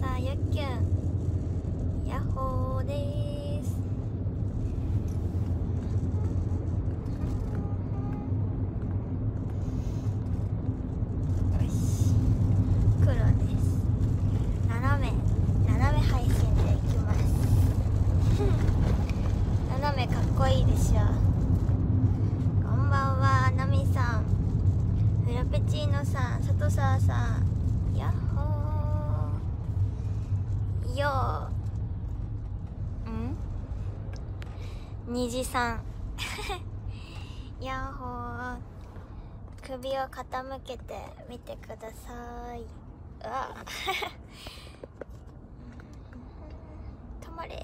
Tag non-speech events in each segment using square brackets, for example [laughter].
さんゆっきゅんヤッホーですよし黒です斜め斜め配信でいきます斜めかっこいいでしょこんばんはナミさんフラペチーノさん佐藤沢さんヤッホーよーん虹さん。[laughs] ヤッホー。首を傾けてみてください。うわ。[laughs] 止まれ。よ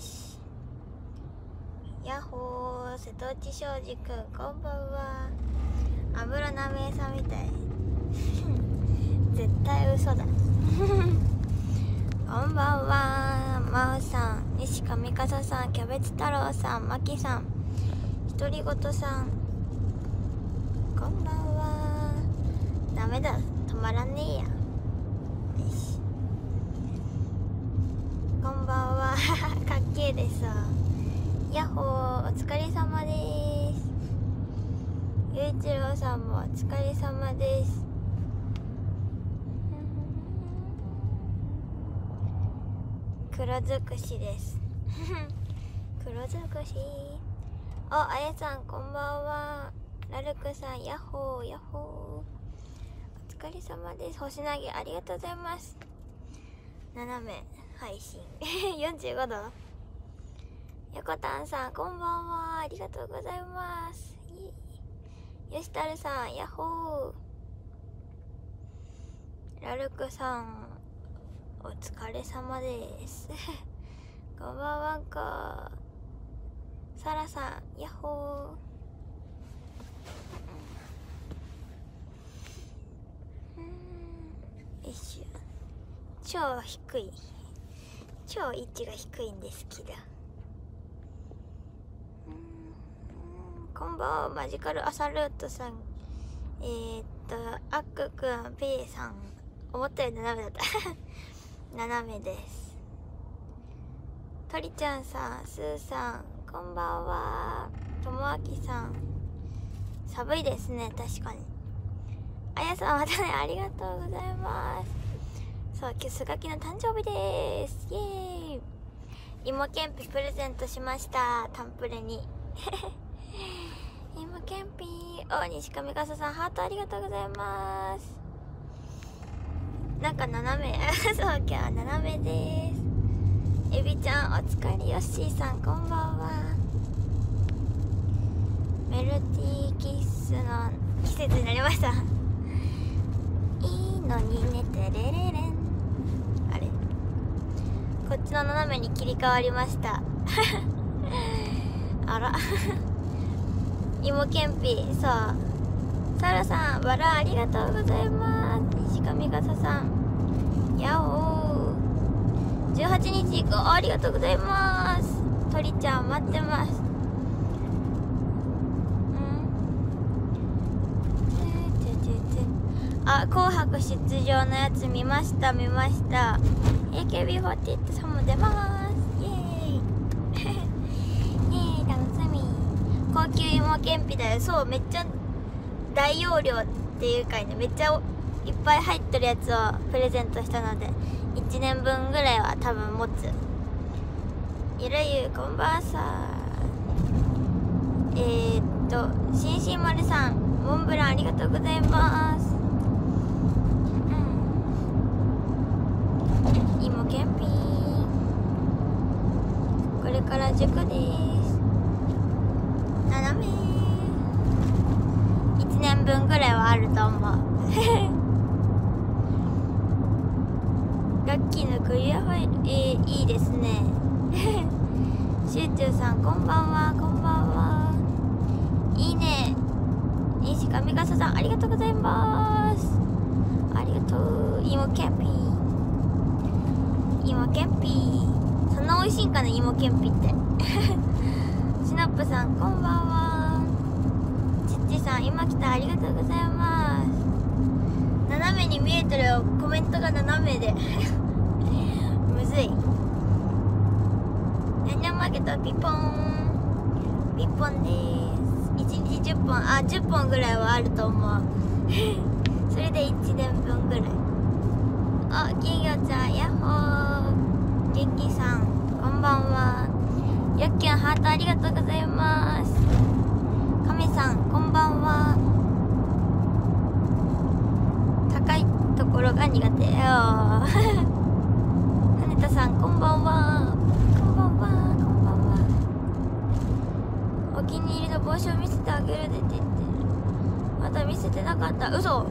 し。ヤッホー。瀬戸内庄司くんこんばんは。油なめさんみたい。[laughs] 絶対嘘だ。こんばんは。まおさん西上笠さんキャベツ太郎さんまきさん。独り言さん。こんばんは。ダメだ。止まらねえや。よし。こんばんは。[laughs] かっけえですヤッホーお疲れ様です。ゆういちろうさんもお疲れ様です。黒尽くしです。[laughs] 黒尽くし。ああやさんこんばんは。ラルクさんヤッホーヤッホー。お疲れ様です。星投げありがとうございます。斜め配信。[laughs] 45度。横田さんこんばんは。ありがとうございます。よしたるさんヤッホー。ラルクさんお疲れ様です。[laughs] こんばんはんこ。サラさんヤッホー。超低い。超位置が低いんですけど。こんばんは。マジカル朝ルートさん。えー、っとアックくん P さん。思ったより斜めだった。[laughs] 斜めです。とりちゃんさんすーさんこんばんは。ともあきさん寒いですね確かに。あやさんまたねありがとうございます。そう今日すがきの誕生日です。イエーイ。芋けんぴプレゼントしました。タンプレに。[laughs] 芋けんぴお西上笠さんハートありがとうございます。なんか斜め。[laughs] そう今日は斜めです。エビちゃんお疲れ。ヨッシーさんこんばんは。メルティーキッスの季節になりました。いいのにねてれれれん。あれ。こっちの斜めに切り替わりました。[laughs] あら。[laughs] 芋けんぴ。そう。サラさんバラありがとうございます。西上笠さん。やおー。18日以降ありがとうございます。鳥ちゃん待ってます。あ紅白出場のやつ見ました見ました。AKB48 さんも出ます。イエーイ。[laughs] イエーイ楽しみ。高級芋けんぴだよ。そうめっちゃ大容量っていうかねめっちゃいっぱい入ってるやつをプレゼントしたので1年分ぐらいは多分持つ。ゆるゆこんばんさえー、っとしんしん丸さんモンブランありがとうございます。うん。芋けんぴこれから塾です。斜め1年分ぐらいはあると思うガッキーのクリアファイルえー、いですね。シューチューさんこんばんは。こんばんは。いいね。西上笠さんありがとうございます。ありがとう。芋けんぴ芋けんぴそんな美味しいんかな芋けんぴって。[laughs] シナップさんこんばんは。ちっちさん今来た。ありがとうございます。斜めに見えてるよ。コメントが斜めで [laughs] むずいヤンニャンマーケットピポン。ピポンです。1日10本あ10本ぐらいはあると思う。[laughs] それで1年分ぐらい。あ金魚ちゃんヤッホー。元気さんこんばんは。よっきゅんハートありがとうございます。亀さんこんばんは。高いところが苦手。よ羽田さんこんばんは。帽子を見せてあげるでって言ってる。まだ見せてなかった。嘘。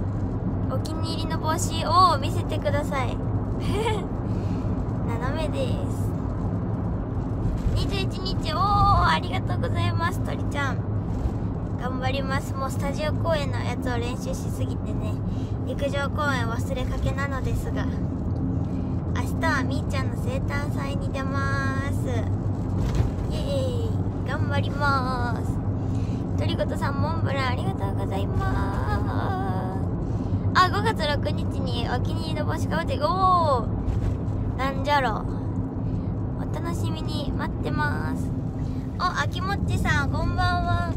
お気に入りの帽子を見せてください。[laughs] 斜めです。21日。おおありがとうございます。鳥ちゃん。頑張ります。もうスタジオ公演のやつを練習しすぎてね。陸上公演忘れかけなのですが。明日はみーちゃんの生誕祭に出ます。イエーイ。頑張ります。鳥ごとさんモンブランありがとうございますあ5月6日にお気に入りの帽子かぶっておおなんじゃろ。お楽しみに待ってます。おあきもっちさんこんばんは。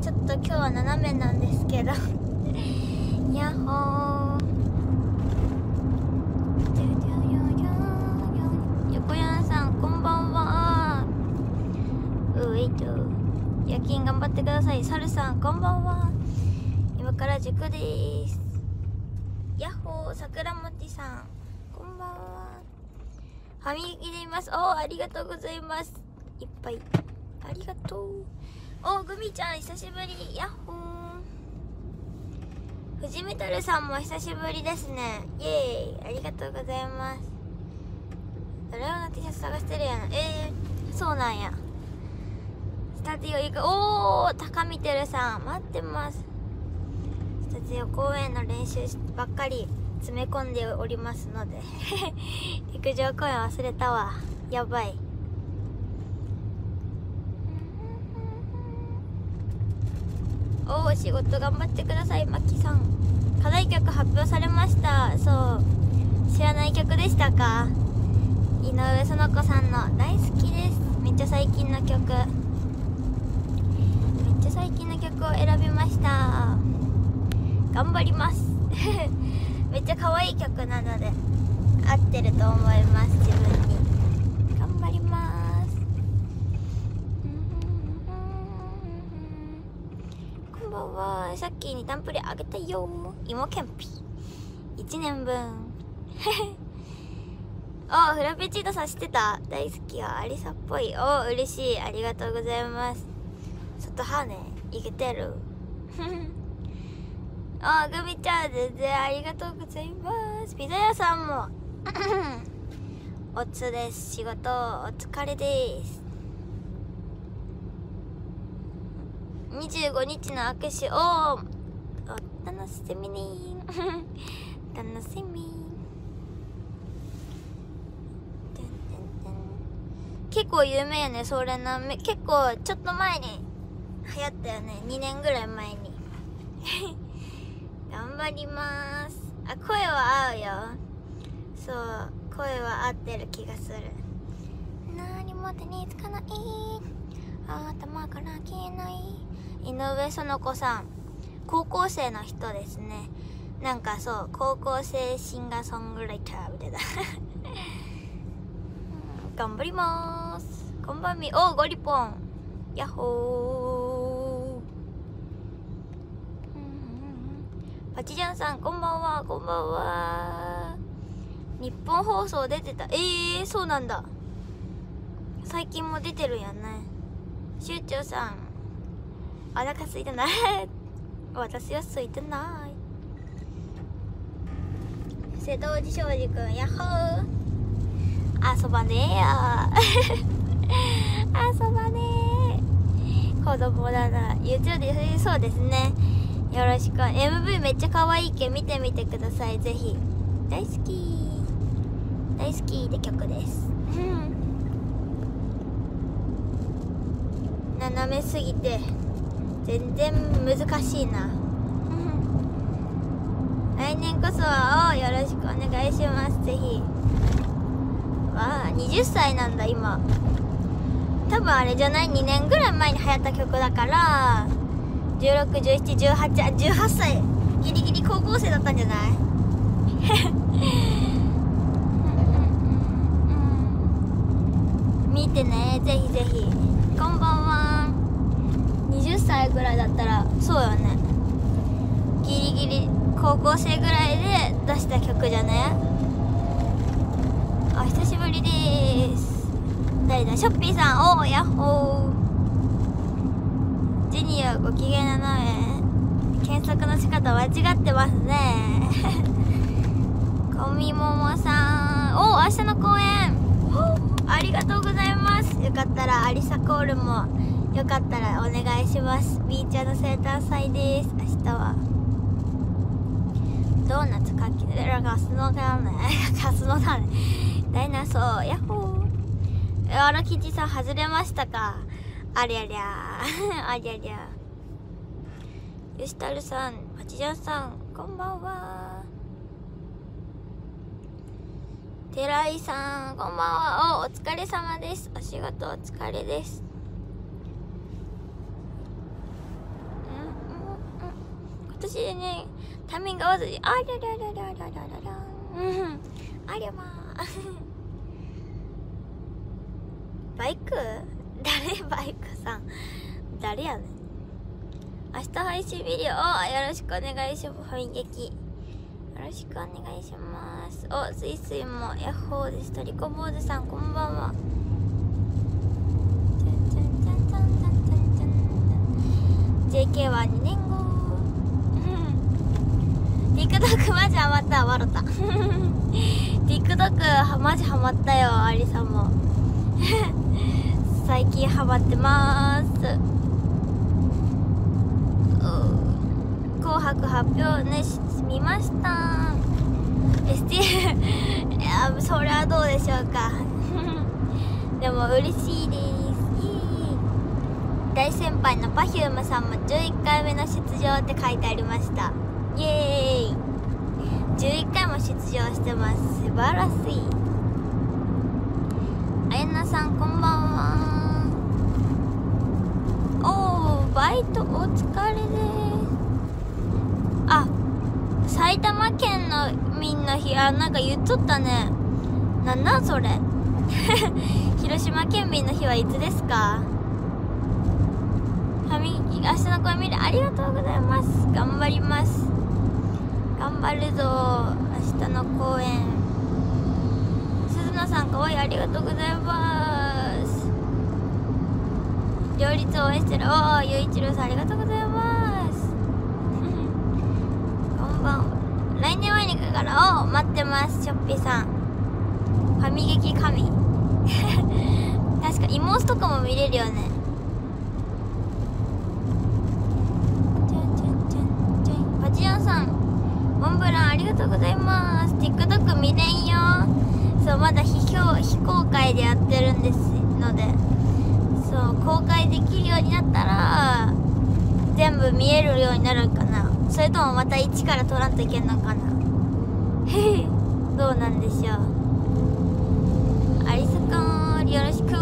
ちょっと今日は斜めなんですけど。[laughs] やっほー。ださい。サルさんこんばんは。今から塾です。やっほー桜餅さんこんばんは。歯磨きでいます。おありがとうございます。いっぱい。ありがとう。おグミちゃん久しぶり。やっほー。藤メタルさんも久しぶりですね。イエーイ。ありがとうございます。ドラゴンの T シャツ探してるやん。えー、そうなんや。スタジオ行く。おー高見てるさん待ってます。スタジオ公演の練習ばっかり詰め込んでおりますので。[laughs] 陸上公演忘れたわ。やばい。おお仕事頑張ってくださいまきさん。課題曲発表されました。そう。知らない曲でしたか？井上園子さんの大好きです。めっちゃ最近の曲。ちゃ最近の曲を選びました。頑張ります。[laughs] めっちゃ可愛い曲なので合ってると思います自分に。頑張ります。こんばんは。さっきにタンプレあげたよ。芋けんぴ。1年分。[laughs] おフラペチーノさん知ってた？大好き。よアリサっぽい。お嬉しい。ありがとうございます。外はねいけてる。[laughs] あグミちゃん全然ありがとうございます。ピザ屋さんも。[coughs] おつです仕事お疲れです。25日の握手をお楽しみに。[laughs] 楽しみ。結構有名やねそれな。結構ちょっと前に流行ったよね。2年ぐらい前に。[laughs] 頑張ります。あ声は合うよ。そう声は合ってる気がする。何も手につかない。頭から消えない。井上園子さん。高校生の人ですね。なんかそう高校生シンガーソングライターみたいな。[laughs] 頑張ります。こんばんみ。おゴリポン。やっほーパチジャンさんこんばんは。こんばんは。日本放送出てた。えー、そうなんだ。最近も出てるやんね。集長さんお腹空いてない？[laughs] 私は空いてない。瀬戸内庄司くんやっほー。遊ばねえよ [laughs] 遊ばねえ。子供だな。YouTube でそうですね。よろしく。MV めっちゃ可愛いけ見てみてください。ぜひ。大好き。大好きって曲です。斜めすぎて全然難しいな。来年こそはよろしくお願いし20歳なんだ今。多分あれじゃない？2年ぐらい前に流行った曲だから16171818歳ギリギリ高校生だったんじゃない？[laughs] 見てねぜひぜひ。こんばんは。20歳ぐらいだったらそうよね。ギリギリ高校生ぐらいで出した曲じゃね？あ久しぶりです。誰だ？ショッピーさん。おおやっほー。ジュニアご機嫌なのへ検索の仕方間違ってますね。コミモモさん。お明日の公演。ありがとうございます。よかったらアリサコールもよかったらお願いします。ビーちゃんの生誕祭です。明日は。ドーナツかきらガスのだね。[laughs] ガスのだね。ダイナソー。ヤッホー。あらきちさん外れましたか？ありゃりゃ [laughs] ありゃりゃゆしたるさんパチジャさんこんばんは。寺井さんこんばんは。おお疲れ様です。お仕事お疲れです。今年でねタイミング合わずにありゃりゃりゃりゃりゃりゃりゃうんありゃまあ [laughs] バイク？誰バイクさん誰やねん。明日配信ビデオよろしくお願いします。反撃よろしくお願いします。おスイスイもヤッホーです。トリコ坊主さんこんばんは。JK は2年後。うん。TikTok マジハマったわろた [laughs] TikTok マジハマったよありさんも。最近ハマってます。紅白発表ね見ました。ST いやそれはどうでしょうか。[laughs] でも嬉しいです。大先輩の Perfume さんも11回目の出場って書いてありました。イエーイ。11回も出場してます。素晴らしい。さんこんばんは。おおバイトお疲れです。あ埼玉県の民の日あなんか言っとったね。なんなんそれ？[laughs] 広島県民の日はいつですか？ファミ明日の声見る？ありがとうございます。頑張ります。頑張るぞ明日の公演。鈴野さんかわいいありがとうございます。両立応援してる。おおゆういちろうさんありがとうございます。[laughs] こんばんは。来年ワイニクからを待ってます。ショッピーさん。ファミ劇神。[laughs] 確かイモスとかも見れるよねパチヤンさんモンブランありがとうございます TikTok 見れんよそうまだ非公開でやってるんですのでそう公開できるようになったら全部見えるようになるかな。それともまた一から取らんといけんのかな。へへどうなんでしょう。アリスくんよろしく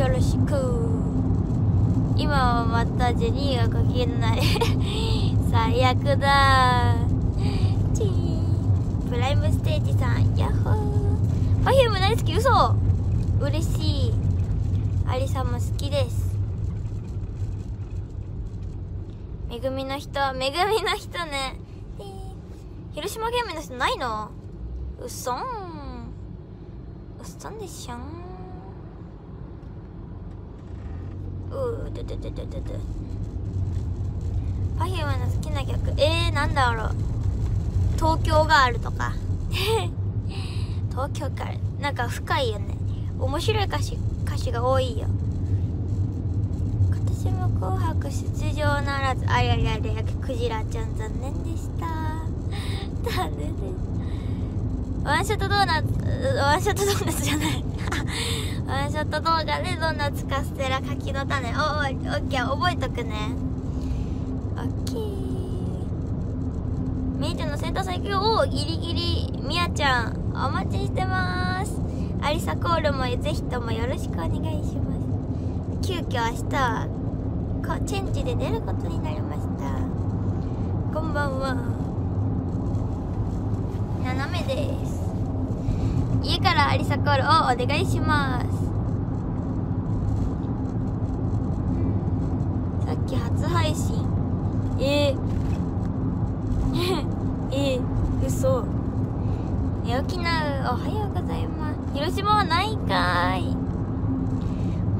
よろしく今はまたジェニーが書けない。[laughs] 最悪だライムステージさんヤッホー。パフューム大好き嘘。嬉しい。アリさんも好きです。めぐみの人めぐみの人ね、広島県民の人ないの？うっそん。うっそんでしょん。うーででででででパフュームの好きな曲。えー、なんだろう。東京があるとか。[laughs] 東京か。らなんか深いよね。面白い歌詞歌詞が多いよ。私も紅白出場ならずあややれやクジラちゃん残念でした。[laughs] 残念です。ワンショットドーナツワンショットドーナツじゃない。[laughs] ワンショット動画でドーナツカステラ柿の種。おおオッケー覚えとくね。オッケーみーちゃんのセンター最強おギリギリみやちゃんお待ちしてます。アリサコールもぜひともよろしくお願いします。急遽明日はチェンジで出ることになりました。こんばんは。斜めです。家からアリサコールをお願いします。さっき初配信。えーえー、嘘え沖縄おはようございます。広島はないかい。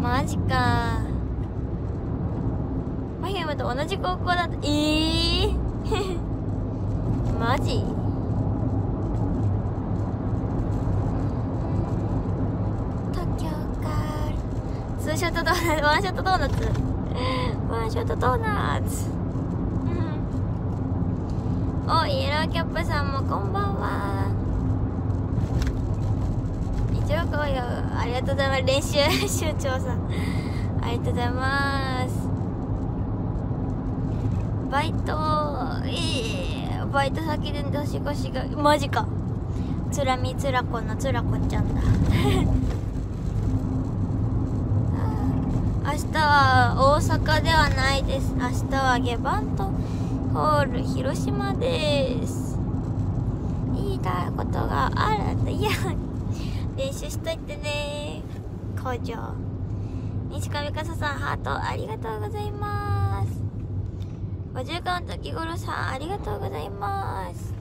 マジか。マヒムと同じ高校だったえー、[laughs] マジ？東京かツーショットドーナツ。ワンショットドーナツ。ワンショットドーナツ。おイエローキャップさんもこんばんは。一応こうよありがとうございます。練習 [laughs] 集長さん。ありがとうございます。バイトえー、バイト先で年越しがマジか。つらみつらこのつらこちゃんだ。[laughs] 明日は大阪ではないです。明日はゲバンと。ホール広島です。言いたいことがあるんだ。いや [laughs] 練習しといてね。工場。西上かさんハートありがとうございます。50カウント木頃さんありがとうございます。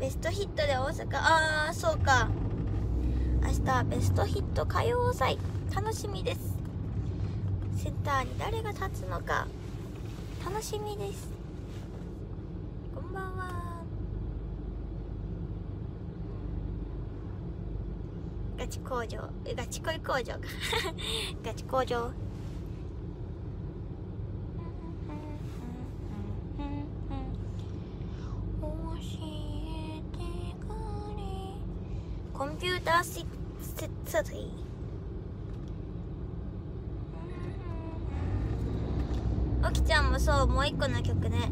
ベストヒットで大阪。ああそうか。明日はベストヒット歌謡祭。楽しみです。センターに誰が立つのか。楽しみです。こんばんは。ガチ工場。ガチ恋工場か。[laughs] ガチ工場。コンピューターセットティおきちゃんもそうもう一個の曲ね。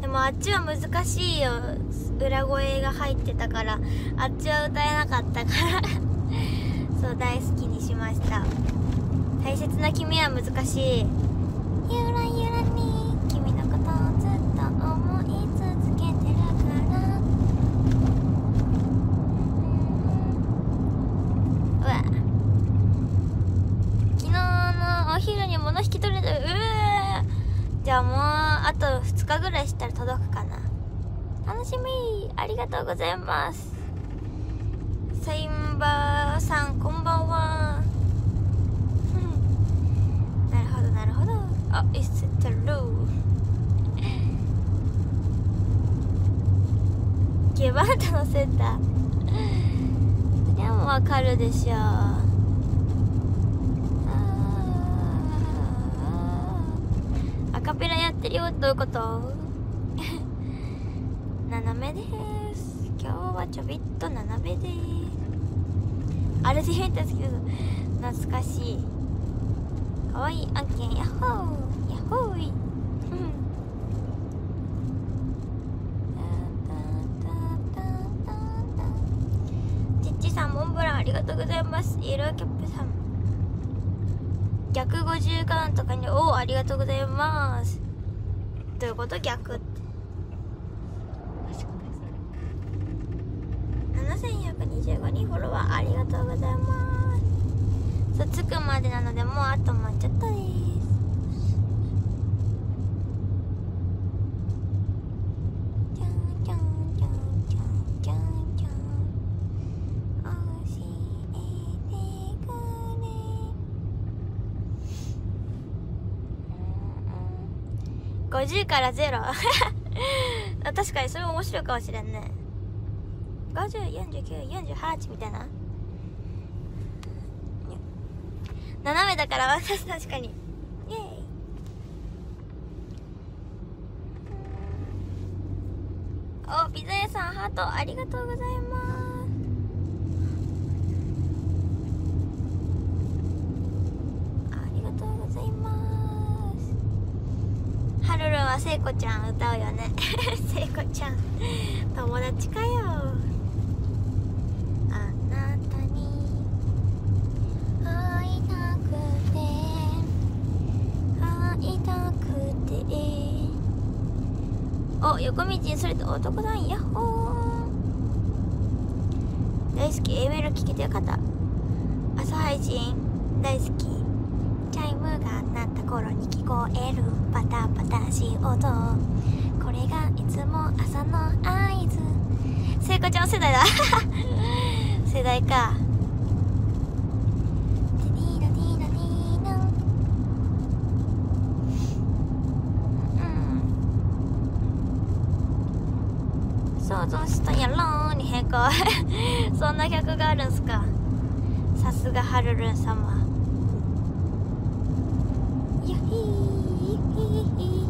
でもあっちは難しいよ。裏声が入ってたから。あっちは歌えなかったから。[laughs] そう大好きにしました。大切な君は難しいゆらゆらに君のことをずっと思い続けてるからうわ昨日のお昼に物引き取れたうわじゃあもうあと2日ぐらいしたら届くかな楽しみあとうございます。サインバーさんこんばんは。なるほどなるほど。あ、Is it true? ゲバータのセンター。それもわかるでしょう。カペラやってるよどういうこと？[laughs] 斜めです。はちょびっと斜めです。あれで見たんですけど懐かしい。かわいい案件ヤッホーヤッホーい。ちっちさんモンブランありがとうございます。イエローキャップさん。逆50カウントかにおおありがとうございます。どういうこと逆って25人フォロワーありがとうございます。そうつくまでなのでもうあともうちょっとです50から0 [laughs] 確かにそれ面白いかもしれんね。504948みたいな。斜めだから私確かに。イエーイ。おピザ屋さんハートありがとうございます。は聖子ちゃん歌うよね。[laughs] 聖子ちゃん。友達かよ。お横道にそれと男だんヤッホー大好き。A メロ聞けてよかった朝配信。大好き。チャイムが鳴った頃に聞こえるパタパタしい音。これがいつも朝の合図。聖子ちゃん世代だ。世代かティーナティーナティーナうん想像したやろに変更。[laughs] そんな曲があるんすか？さすがはるるん様。やひあ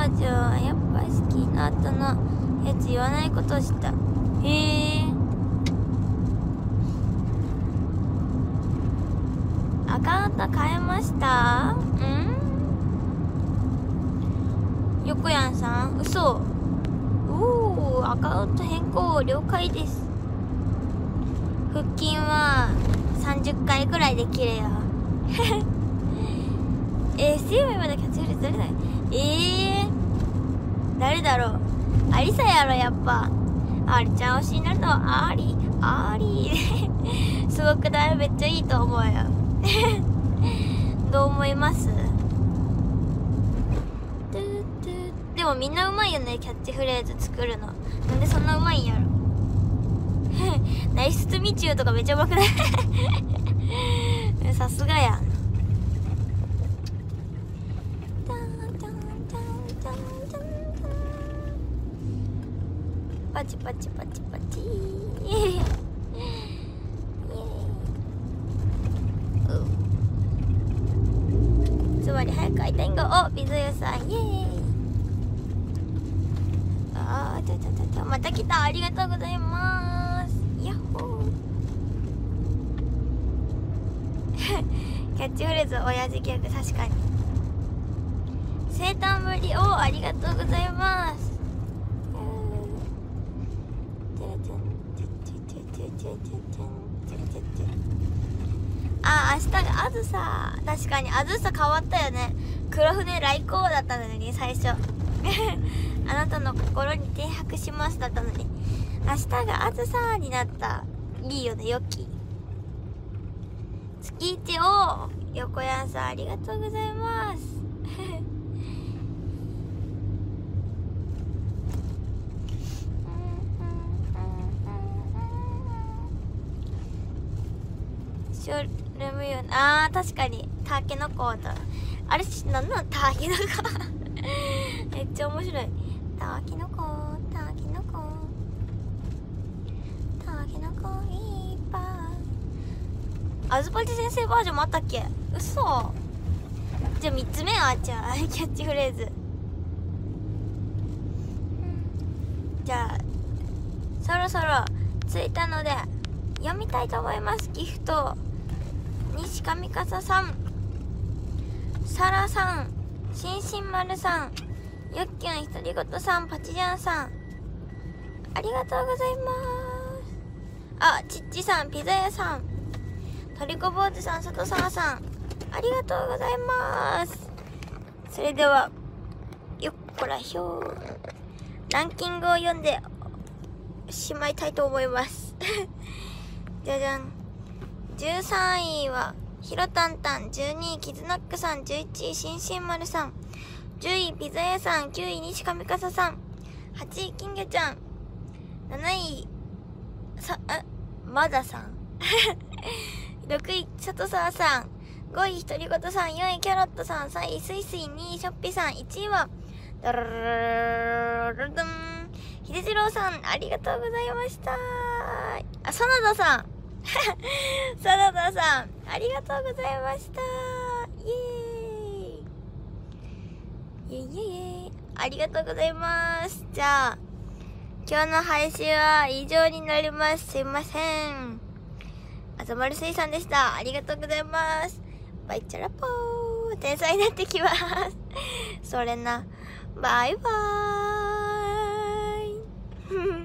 バージョンやっぱ好きな後のやつ言わないことした。へえ。アカウント変えました？うん。横やんさん？嘘。おーアカウント変更了解です。腹筋は30回くらいできるよ。えー、STV までキャッチフレーズ誰だえー、誰だろう。アリサやろやっぱ。アリちゃん推しになるのはアリアリすごくだめっちゃいいと思うよ。[laughs] どう思います？でもみんなうまいよねキャッチフレーズ作るの。なんでそんなうまいんやろ。ナイスツミチューとかめっちゃうまくない？[laughs] さすがやパチパチパチパチ。つまり早く会いたいんがお水湯さん。イエーイ。あーちょちょちょちょまた来た。ありがとうございます。ヤッホー。[laughs] キャッチフレーズ親父ギャグ。確かに。生誕ぶり。おありがとうございます。あ明日があずさ。確かにあずさ変わったよね。黒船来航だったのに最初。[laughs] あなたの心に停泊しますだったのに。明日があずさになった。いいよねよき。月一を横山さんありがとうございますショルムよあー確かに。タケノコだ。あれなんなんタケノコ？[laughs] めっちゃ面白い。タケノコタケノコタケノコいっぱい。あずぱち先生バージョンもあったっけ？嘘。じゃあ3つ目はじゃあキャッチフレーズ。じゃあそろそろ着いたので読みたいと思います。ギフト。西上笠さん。サラさん。しんしん丸さん。よっきゅんひとりごとさん。パチジャンさん。ありがとうございます。あちっちさん。ピザ屋さん。トリコ坊主さん佐藤沢さん。ありがとうございます。それではよっこらひょーランキングを読んでしまいたいと思います。[laughs] じゃじゃん。13位はひろたんたん12位キズナックさん11位しんしん丸さん10位ピザ屋さん9位西上笠さん8位金魚ちゃん7位さあまださん。[laughs] 6位、佐藤沢さん。5位、独り言さん。4位、キャロットさん。3位、スイスイ。2位、ショッピさん。1位は、ダラララララン。秀次郎さん、ありがとうございました。あ、サナダさん。[laughs] サナダさん、ありがとうございました。イエーイ。イエイイエイイ。ありがとうございます。じゃあ、今日の配信は以上になります。すいません。あざまる水産でした。ありがとうございます。バイチャラポー。天才になってきます。[laughs] それな。バイバーイ。